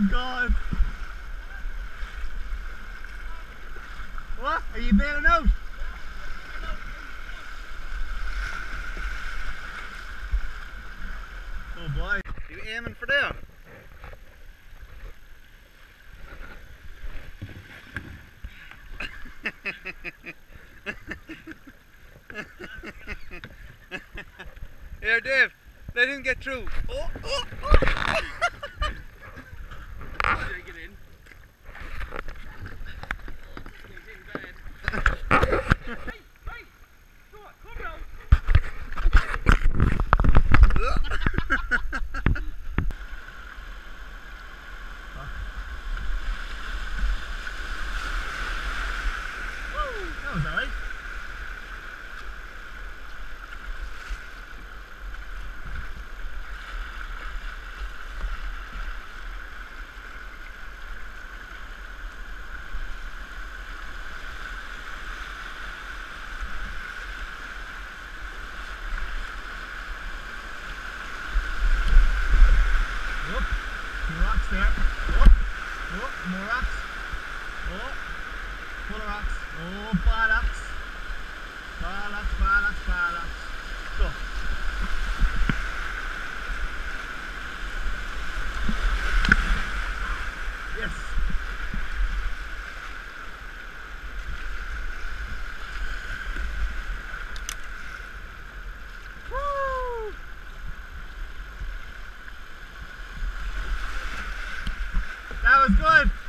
Good God. What? Are you bailing out? Oh boy. You aiming for them? Here, Dave. Let him get through. Oh, oh, oh. More rocks there. Whoop. Whoop. More rocks. Oh. Full of rocks. Oh, bollocks. Bollocks, bollocks, bollocks. Go. Was good.